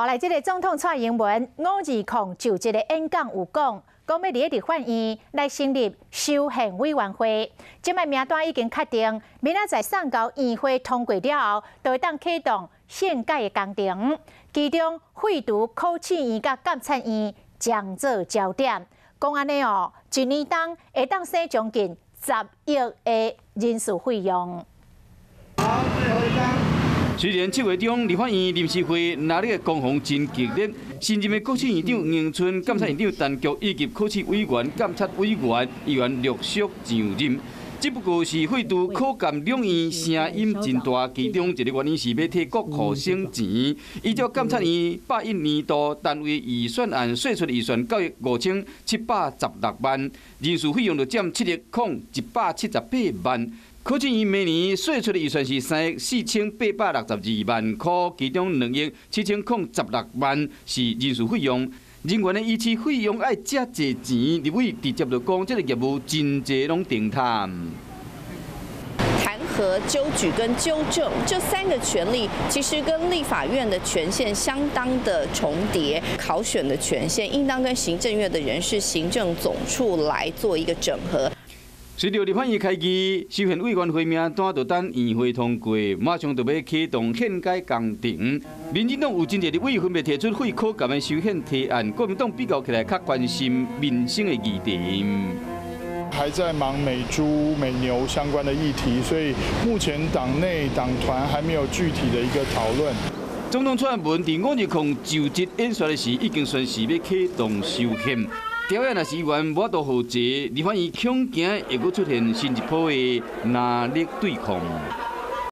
后来，这个总统蔡英文五二空就这个演讲有讲，讲要立法院来成立修宪委员会。即摆名单已经确定，明仔载送到议会通过了后，就会当启动宪改的工程。其中废除考试院甲监察院将做焦点。讲安尼哦，一年当会当省将近十亿的人事费用。虽然七月中立法院临时会哪里的攻防真激烈，新任的国试院长杨春、监察院长陈菊以及考试委员、监察委员议员陆续上任，只不过是废除考监两院声音真大，其中一个原因是要替国库省钱。依照监察院八一年度单位预算案税出预算九亿五千七百十六万，人事费用就占七亿空一百七十八万。考试院每年税出的预算是三亿四千八百六十二万块，其中两亿七千空十六万是人事费用。人员的预期费用爱这济钱，立委直接就讲，这个业务真济拢定谈。弹劾、纠举跟纠正这三个权利，其实跟立法院的权限相当的重叠。考选的权限应当跟行政院的人事行政总处来做一个整合。随着立法院开机，修宪委员会名单就等议会通过，马上就要启动宪改工程。民进党有真侪的委员分别提出废考监的修宪提案，国民党比较起来较关心民生的议题。还在忙美猪、美牛相关的议题，所以目前党内党团还没有具体的一个讨论。总统蔡英文伫五日空就职演说的时，已经宣誓要启动修宪。表演也是完无多好坐，立法院恐惊又阁出现新一波的拉力对抗。